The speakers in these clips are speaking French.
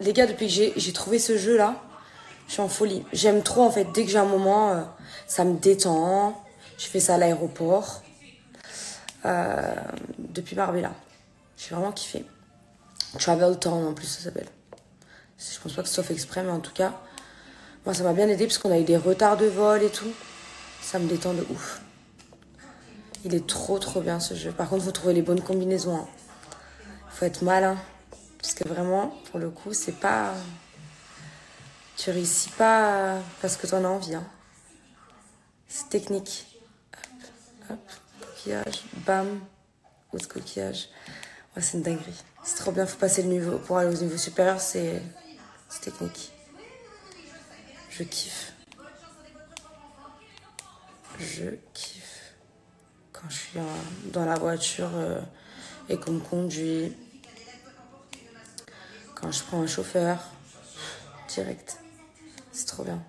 Les gars, depuis que j'ai trouvé ce jeu là, je suis en folie. J'aime trop en fait. Dès que j'ai un moment, euh, ça me détend. Je fais ça à l'aéroport. Euh, depuis Marbella. J'ai vraiment kiffé. Travel Town en plus, ça s'appelle. Je pense pas que ce soit fait exprès, mais en tout cas, moi ça m'a bien aidé parce qu'on a eu des retards de vol et tout. Ça me détend de ouf. Il est trop trop bien ce jeu. Par contre, faut trouver les bonnes combinaisons. Hein. Faut être malin. Parce que vraiment, pour le coup, c'est pas. Tu réussis pas parce que tu en as envie. Hein. C'est technique. Hop, hop, coquillage, bam, autre coquillage. Ouais, c'est une dinguerie. C'est trop bien, faut passer le niveau. Pour aller au niveau supérieur, c'est technique. Je kiffe. Je kiffe. Quand je suis dans la voiture euh, et qu'on me conduit. Quand je prends un chauffeur. Direct. C'est trop bien.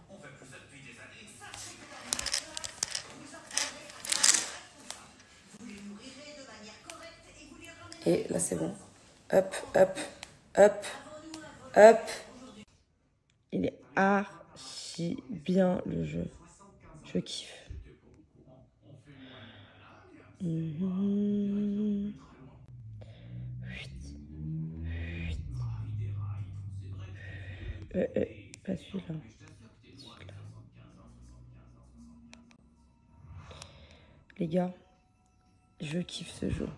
Et là, c'est bon. Hop, hop, hop, hop. Il est archi bien le jeu. Je kiffe. Euh, euh, pas celui-là. Les gars, je kiffe ce jeu.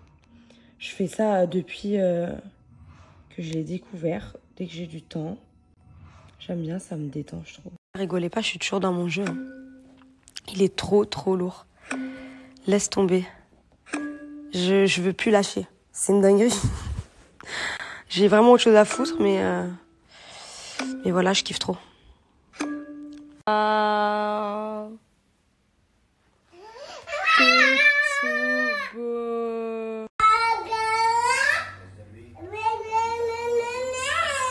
Je fais ça depuis euh, que je l'ai découvert, dès que j'ai du temps. J'aime bien, ça me détend, je trouve. Rigolez pas, je suis toujours dans mon jeu. Hein. Il est trop, trop lourd. Laisse tomber. Je, je veux plus lâcher. C'est une dinguerie. j'ai vraiment autre chose à foutre, mais... Euh, mais voilà, je kiffe trop. Ah.